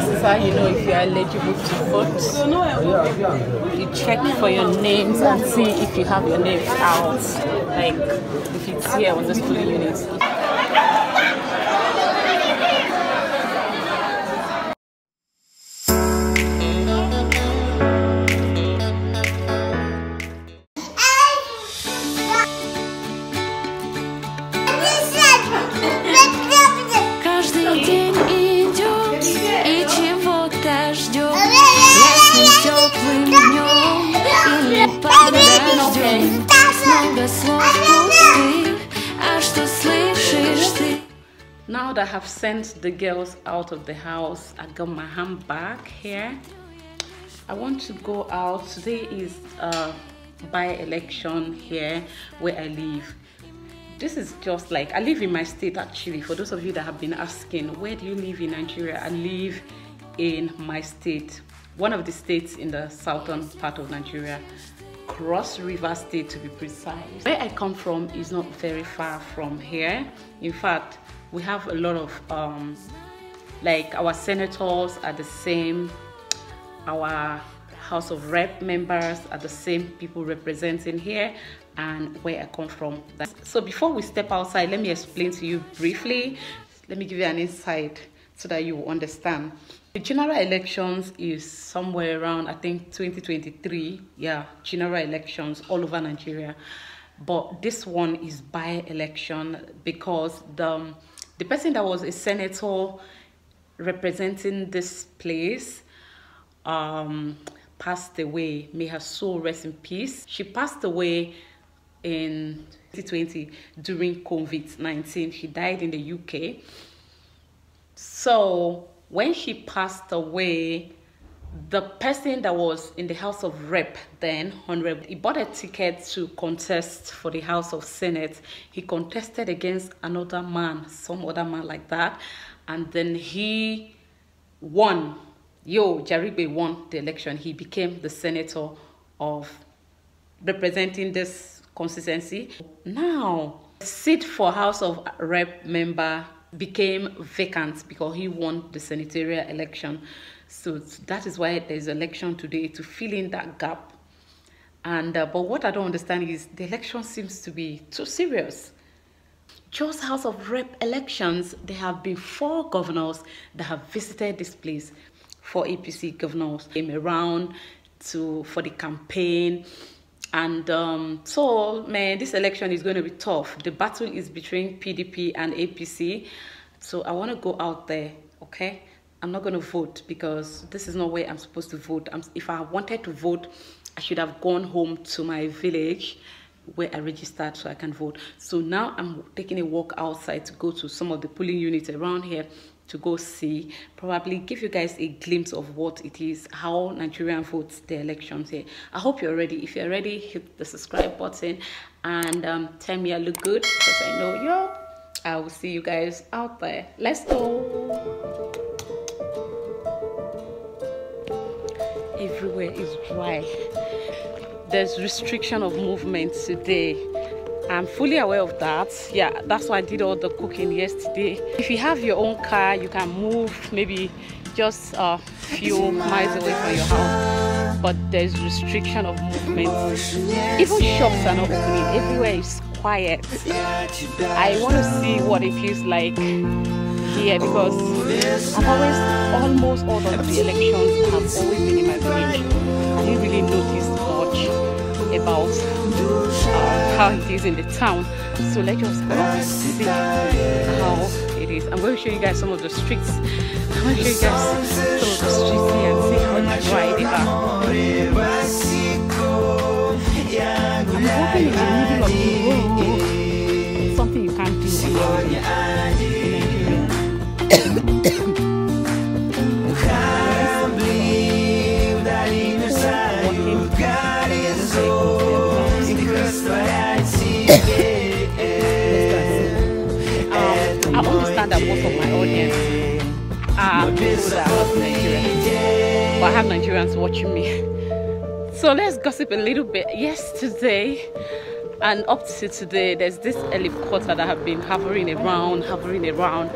this is how you know if you are eligible to vote. You check for your names and see if you have your name out. Like if it's here on this polling unit. Много слов пустых, а что слышишь ты? Now that I have sent the girls out of the house, I got my handbag here. I want to go out. Today is a by-election here where I live. This is just like I live in my state actually. For those of you that have been asking, where do you live in Nigeria? I live in my state, one of the states in the southern part of Nigeria, Cross River State to be precise. Where I come from is not very far from here. In fact, we have a lot of um, like our senators are the same, our House of Rep members are the same people representing here and where I come from. So before we step outside, let me explain to you briefly. Let me give you an insight so that you understand. The general elections is somewhere around, I think, 2023. Yeah, general elections all over Nigeria. But this one is by election because the, the person that was a senator representing this place um, passed away. May her soul rest in peace. She passed away in 2020 during COVID 19. She died in the UK. So when she passed away, the person that was in the House of Rep then, Honorable, he bought a ticket to contest for the House of Senate. He contested against another man, some other man like that, and then he won. Yo, Jarigbe won the election. He became the senator of representing this constituency. Now, seat for House of Rep member became vacant because he won the senatorial election. So that is why there's election today to fill in that gap. And uh, but what I don't understand is the election seems to be too serious. Just House of Rep elections, there have been four governors that have visited this place. Four APC governors came around to for the campaign. And um, so, man, this election is going to be tough. The battle is between PDP and APC. So I want to go out there, okay? I'm not going to vote because this is not where I'm supposed to vote. I'm, if I wanted to vote, I should have gone home to my village where I registered so I can vote. So now I'm taking a walk outside to go to some of the polling units around here to go see, probably give you guys a glimpse of what it is, how Nigerian votes the elections here. I hope you're ready. If you're ready, hit the subscribe button and um, tell me I look good because I know you. I will see you guys out there. Let's go. Everywhere is dry. There's restriction of movement today. I'm fully aware of that. Yeah, that's why I did all the cooking yesterday. If you have your own car, you can move maybe just a few miles away from your house. But there's restriction of movement. Even shops are not opening. Everywhere is quiet. I want to see what it feels like here because I've always, almost all of the elections have always been in my village. I didn't really notice much about uh, how it is in the town. So let's just go and see how it is. I'm going to show you guys some of the streets. I'm going to show you guys some of the streets here and see how dry they are. I'm walking are people that Nigerian, but I have Nigerians watching me. So let's gossip a little bit. Yesterday and up to today, there's this helicopter that have been hovering around, hovering around.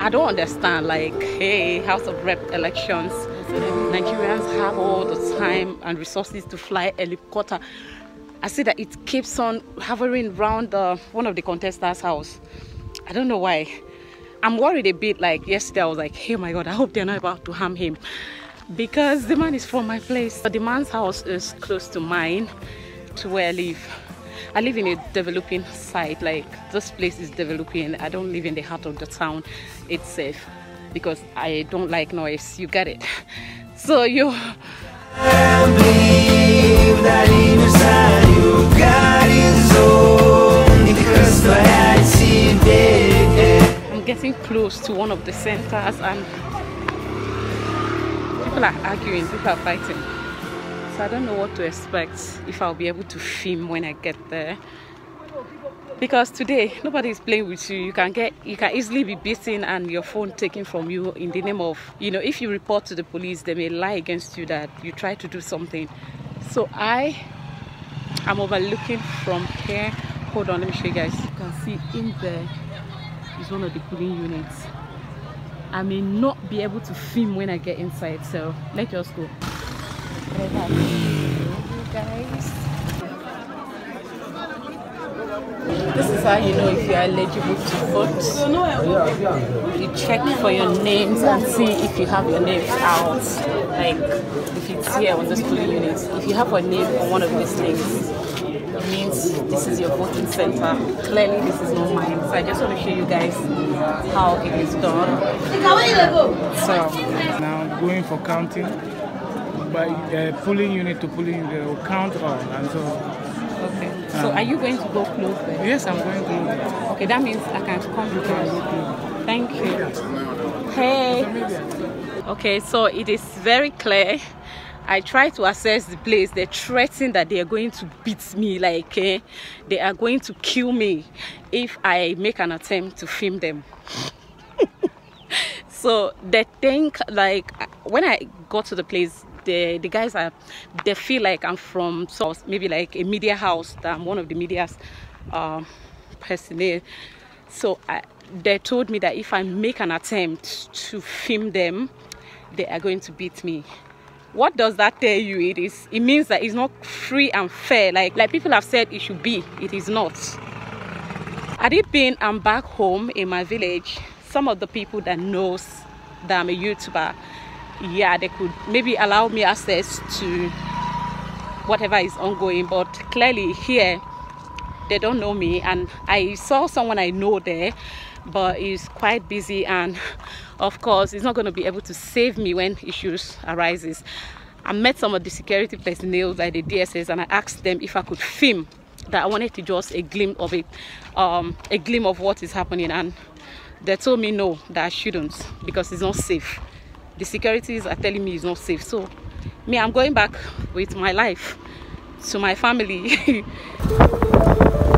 I don't understand. Like, hey, House of Rep elections, Nigerians have all the time and resources to fly helicopter. I see that it keeps on hovering around the, one of the contestants' house. I don't know why. I'm worried a bit. Like yesterday, I was like, "Hey, my God, I hope they're not about to harm him," because the man is from my place. But the man's house is close to mine, to where I live. I live in a developing site. Like this place is developing. I don't live in the heart of the town itself because I don't like noise. You get it? So you. That inside you own because getting close to one of the centers and people are arguing, people are fighting. So I don't know what to expect if I'll be able to film when I get there. Because today nobody is playing with you. You can get you can easily be beaten and your phone taken from you in the name of you know, if you report to the police, they may lie against you that you try to do something. So I am overlooking from here. Hold on, let me show you guys. You can see in there one of the polling units. I may not be able to film when I get inside, so let's go. Guys. This is how you know if you are eligible to vote. You check for your names and see if you have your names out. Like if it's here on this polling unit. If you have your name on one of these things, this is your voting center. Clearly this is not mine. So I just want to show you guys how it is done. So now going for counting by uh, polling unit to polling unit will count all and so okay. So are you going to go close yes i'm going to Okay, that means I can come with you. Thank you. Hey. Okay, so it is very clear. I try to assess the place. They threaten that they are going to beat me, like eh, they are going to kill me if I make an attempt to film them. so they think like when I got to the place, the the guys are they feel like I'm from so maybe like a media house. That I'm one of the media's um, personnel. So I, they told me that if I make an attempt to film them, they are going to beat me. What does that tell you? It is it means that it's not free and fair. Like like people have said it should be. It is not. Had it been I'm back home in my village, some of the people that knows that I'm a YouTuber, yeah, they could maybe allow me access to whatever is ongoing. But clearly here, they don't know me, and I saw someone I know there, but he's quite busy, and of course, he's not going to be able to save me when issues arises. I met some of the security personnel like the DSS, and I asked them if I could film that I wanted to just a glimpse of it, um, a glimpse of what is happening, and they told me no, that I shouldn't because it's not safe. The securities are telling me it's not safe. So, me, I'm going back with my life to my family.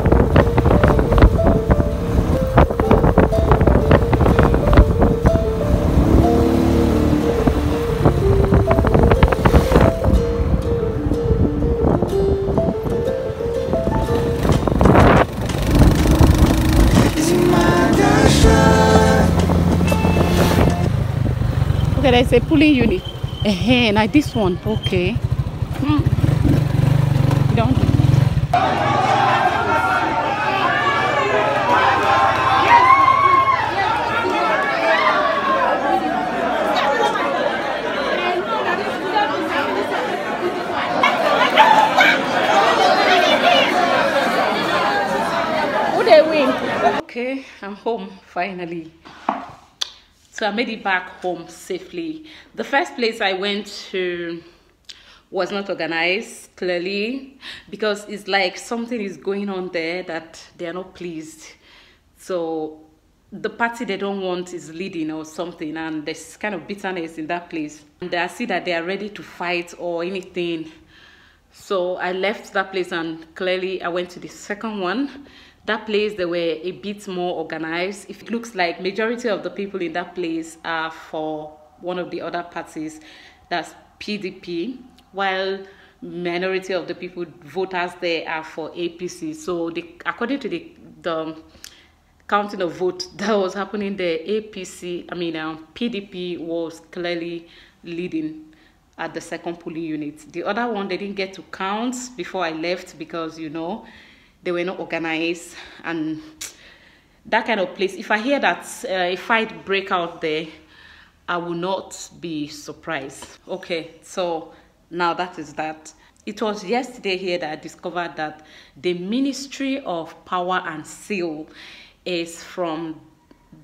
okay, there's a polling unit. Eh, now this one, okay. Hmm. You don't. Okay, I'm home finally. So I made it back home safely. The first place I went to was not organized clearly because it's like something is going on there that they are not pleased. So the party they don't want is leading or something, and there's kind of bitterness in that place. And I see that they are ready to fight or anything. So I left that place and clearly I went to the second one. That place they were a bit more organized. If it looks like majority of the people in that place are for one of the other parties, that's PDP, while minority of the people voters there are for APC. So the, according to the the counting of vote that was happening there, APC, I mean, um, PDP was clearly leading at the second polling unit. The other one, they didn't get to count before I left because, you know, they were not organized and that kind of place. If I hear that uh, a fight break out there, I will not be surprised. Okay, so now that is that. It was yesterday here that I discovered that the Ministry of Power and Seal is from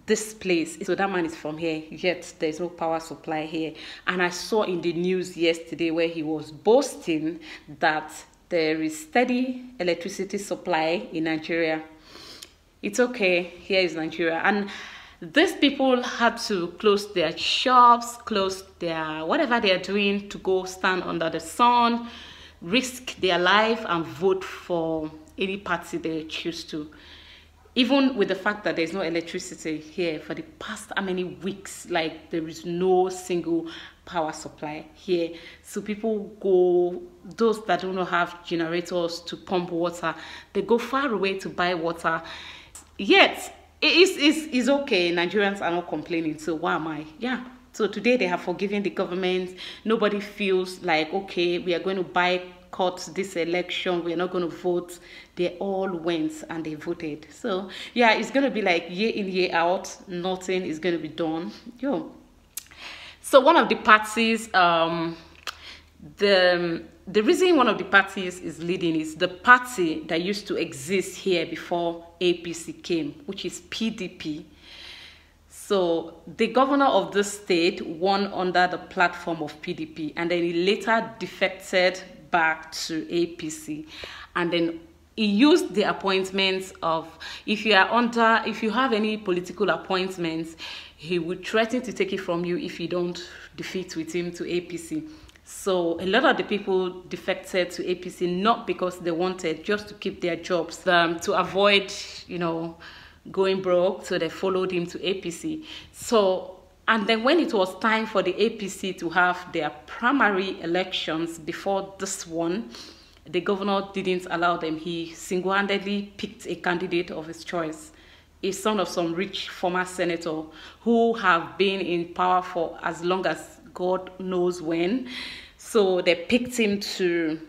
this place. So that man is from here, yet there's no power supply here. And I saw in the news yesterday where he was boasting that there is steady electricity supply in Nigeria. It's okay, here is Nigeria. And these people had to close their shops, close their whatever they are doing to go stand under the sun, risk their life, and vote for any party they choose to. Even with the fact that there's no electricity here for the past how many weeks, like there is no single power supply here. So people go, those that do not have generators to pump water, they go far away to buy water. Yet it is is is okay. Nigerians are not complaining. So why am I? Yeah. So today they have forgiven the government. Nobody feels like okay, we are going to boycott this election. We are not going to vote. They all went and they voted. So yeah, it's going to be like year in year out. Nothing is going to be done. Yo. So one of the parties, um, the the reason one of the parties is leading is the party that used to exist here before APC came, which is PDP. So the governor of the state won under the platform of PDP and then he later defected back to APC and then he used the appointments of if you are under if you have any political appointments he would threaten to take it from you if you don't defeat with him to APC. So a lot of the people defected to APC not because they wanted just to keep their jobs, um, to avoid, you know, going broke. So they followed him to APC. So and then when it was time for the APC to have their primary elections before this one, the governor didn't allow them. He single-handedly picked a candidate of his choice, a son of some rich former senator who have been in power for as long as God knows when. So they picked him to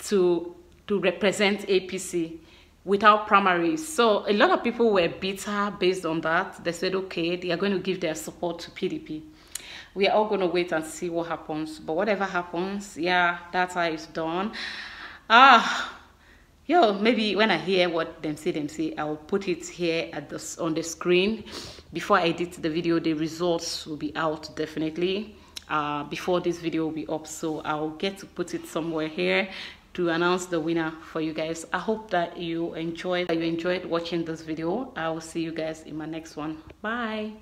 to to represent APC without primaries. So a lot of people were bitter based on that. They said, okay, they are going to give their support to PDP. We are all going to wait and see what happens. But whatever happens, yeah, that's how it's done. Ah, yo, maybe when I hear what them say, them say, I'll put it here at the, on the screen. Before I edit the video, the results will be out definitely. Uh, before this video will be up, so I'll get to put it somewhere here to announce the winner for you guys. I hope that you enjoyed, that you enjoyed watching this video. I will see you guys in my next one. Bye.